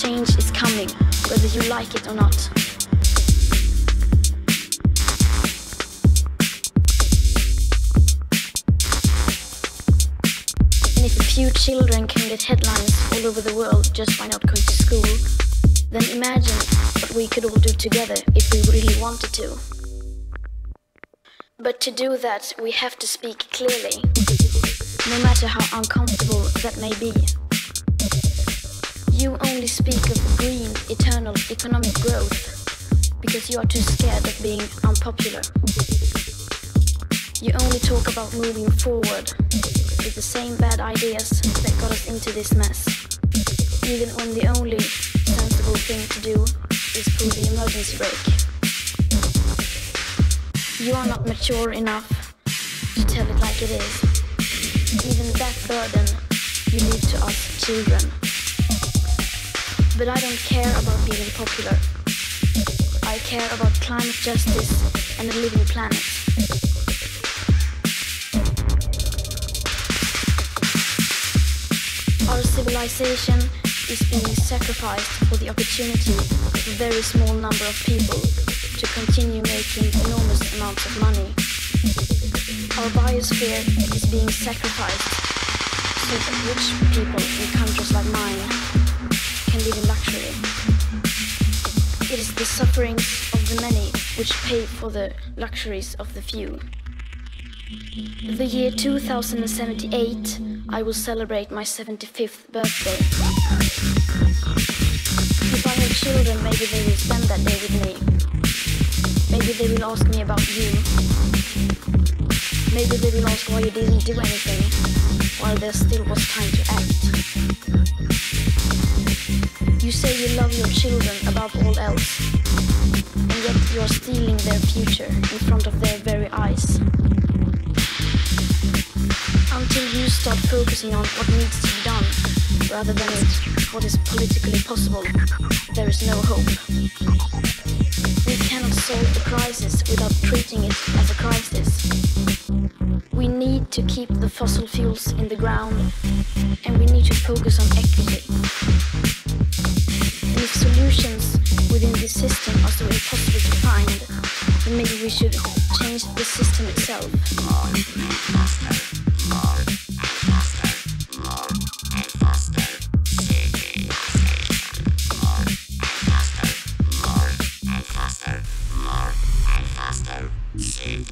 change is coming, whether you like it or not. And if a few children can get headlines all over the world just by not going to school, then imagine what we could all do together if we really wanted to. But to do that, we have to speak clearly, no matter how uncomfortable that may be. You only speak of green, eternal economic growth because you are too scared of being unpopular. You only talk about moving forward with the same bad ideas that got us into this mess, even when the only sensible thing to do is pull the emergency brake. You are not mature enough to tell it like it is. Even that burden you leave to us children. But I don't care about being popular. I care about climate justice and a living planet. Our civilization is being sacrificed for the opportunity of a very small number of people to continue making enormous amounts of money. Our biosphere is being sacrificed so that rich people in countries like mine can live in luxury. It is the sufferings of the many which pay for the luxuries of the few. The year 2078, I will celebrate my 75th birthday. If I have children, maybe they will spend that day with me. Maybe they will ask me about you. Maybe they will ask why you didn't do anything while there still was time to act. You say you love your children above all else, and yet you are stealing their future in front of their very eyes. Until you start focusing on what needs to be done, rather than what is politically possible, there is no hope. We cannot solve the crisis without treating it as a crisis. We need to keep the fossil fuels in the ground, and we need to focus on equity solutions within this system are so impossible to find, then maybe we should change the system itself. And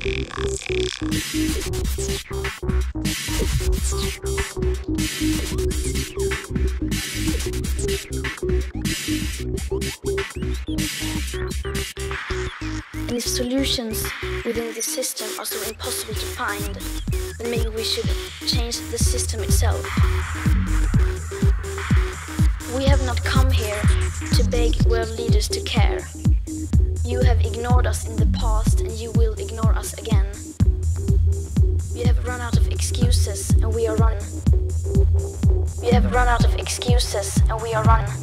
if solutions within this system are so impossible to find, then maybe we should change the system itself. We have not come here to beg world leaders to care. You have ignored us in the past and you will ignore us again. We have run out of excuses and we are running. We have run out of excuses and we are running.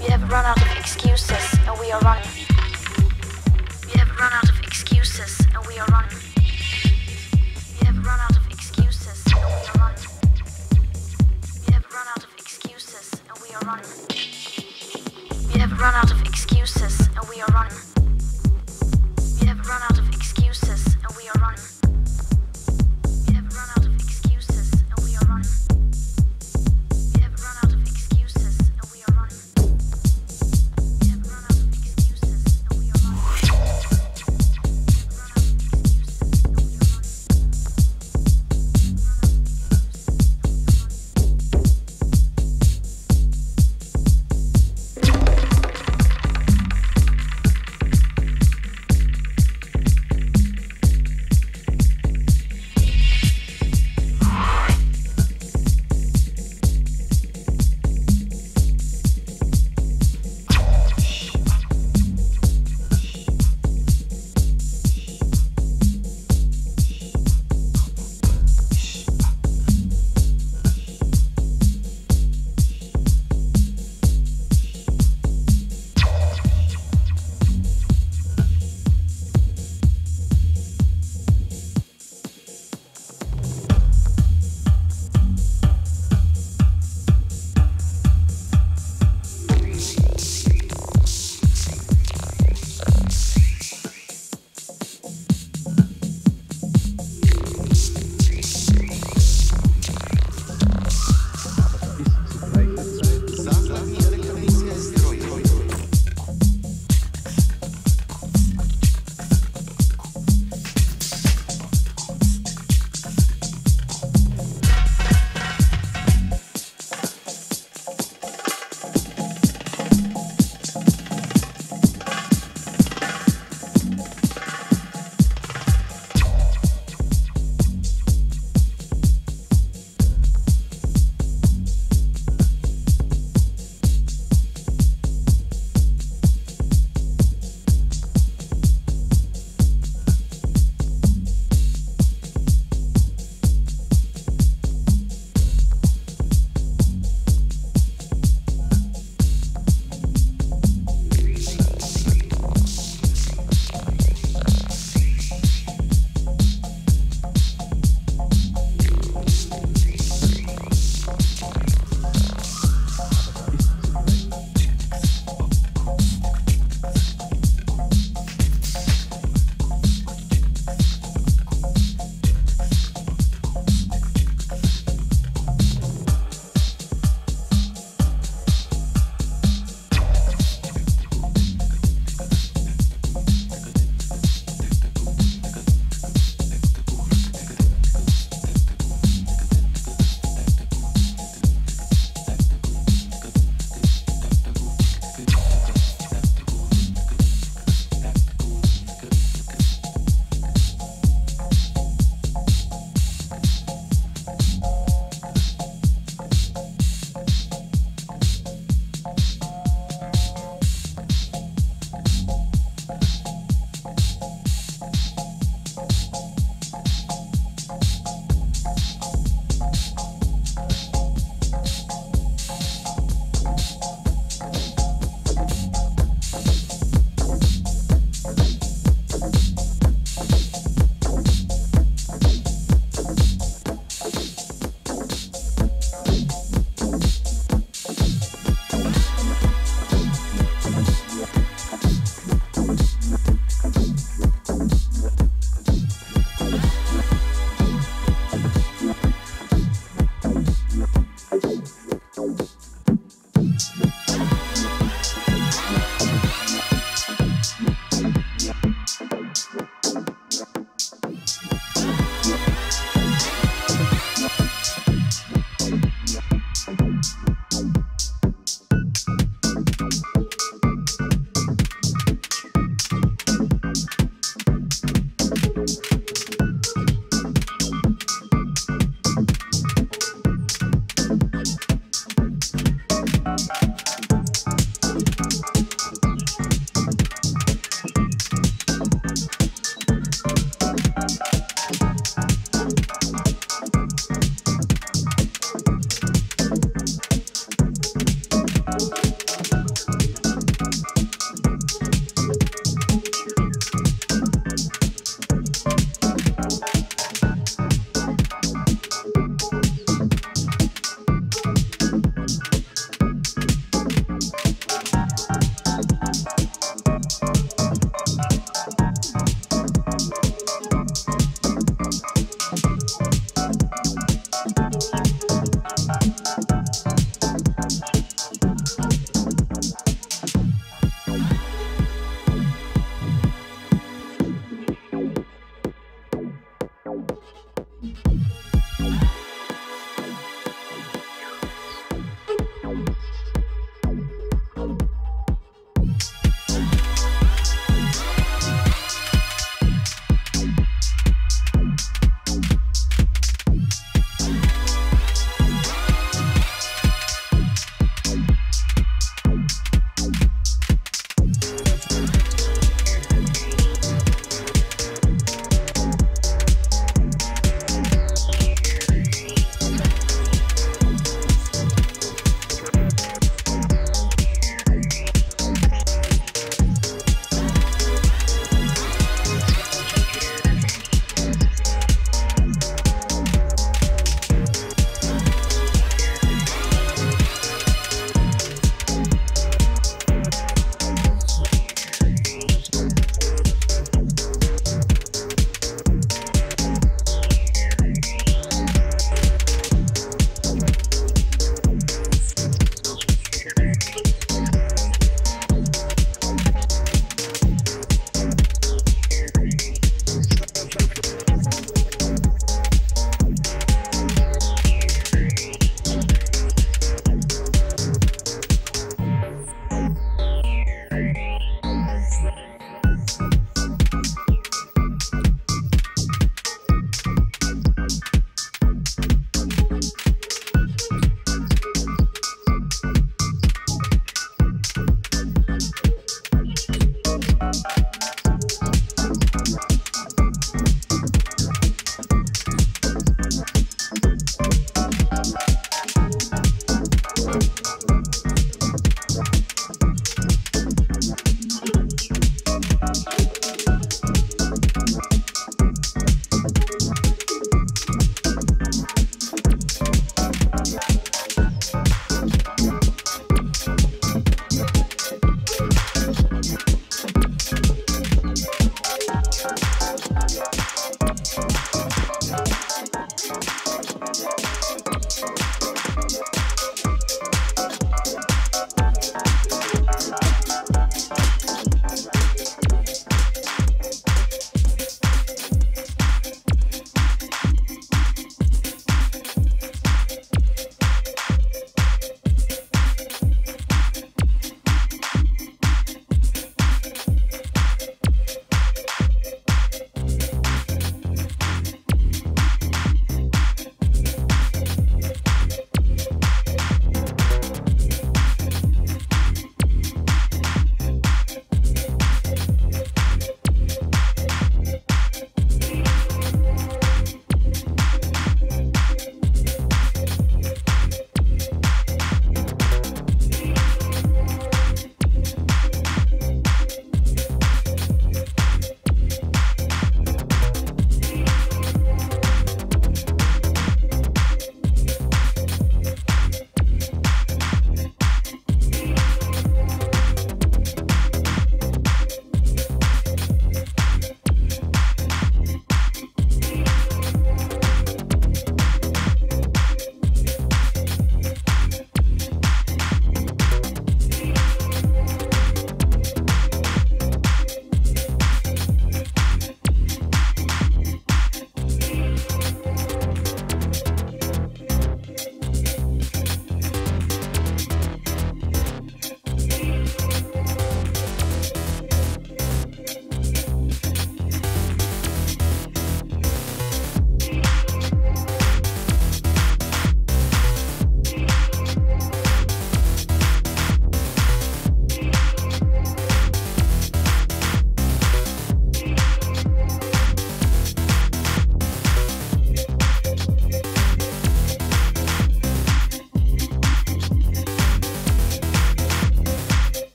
We have run out of excuses and we are running. Run out of excuses and we are running. We have run out of excuses and we are running. We have run out of excuses and we are running. We have run out of excuses and we are running.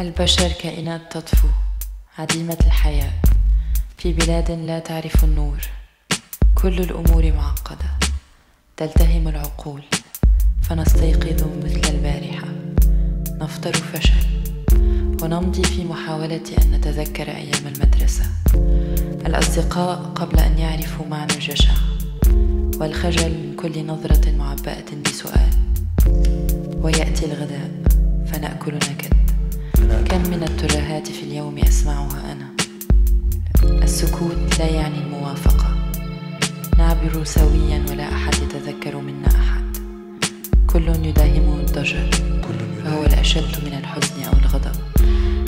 البشر كائنات تطفو عديمة الحياة في بلاد لا تعرف النور. كل الأمور معقدة. تلتهم العقول فنستيقظ مثل البارحة. نفطر فشل ونمضي في محاولة أن نتذكر أيام المدرسة. الأصدقاء قبل أن يعرفوا معنى الجشع والخجل من كل نظرة معبأة بسؤال. ويأتي الغداء فنأكل نكد كم من الترهات في اليوم أسمعها أنا؟ السكوت لا يعني الموافقة. نعبر سويا ولا أحد يتذكر منا أحد. كل يداهمه الضجر فهو الأشد من الحزن أو الغضب.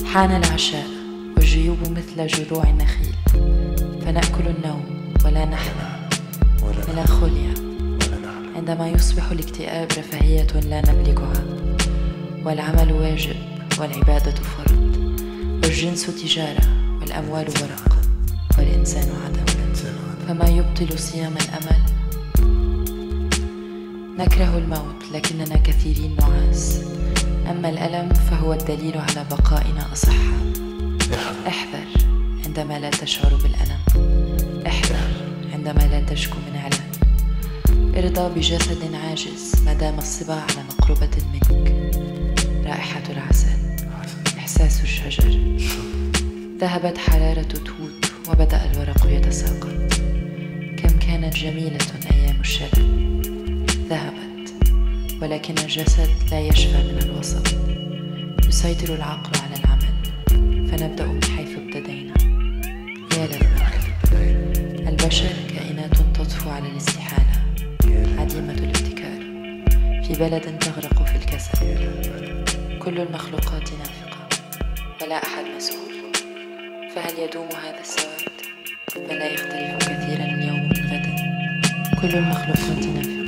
حان العشاء والجيوب مثل جذوع النخيل. فنأكل النوم ولا نحلم ميلانخوليا عندما يصبح الاكتئاب رفاهية لا نملكها. والعمل واجب والعبادة فرض والجنس تجارة والأموال ورق والإنسان عدم. فما يبطل صيام الأمل؟ نكره الموت لكننا كثيرين نعاس. أما الألم فهو الدليل على بقائنا أصحاء. احذر عندما لا تشعر بالألم. احذر عندما لا تشكو من علم. ارضى بجسد عاجز ما دام الصبا على مقربة منك. رائحة العسل. إحساس الشجر. ذهبت حرارة توت وبدأ الورق يتساقط. كم كانت جميلة أيام الشلل ذهبت ولكن الجسد لا يشفى من الوسط. يسيطر العقل على العمل فنبدأ من حيث ابتدينا. يا للذكر البشر كائنات تطفو على الاستحالة. عديمة الابتكار. في بلد تغرق في الكسل. كل المخلوقات نافقة فهل يدوم هذا السواد؟ فلا يختلف كثيرا اليوم من غد كل المخلوقات أحد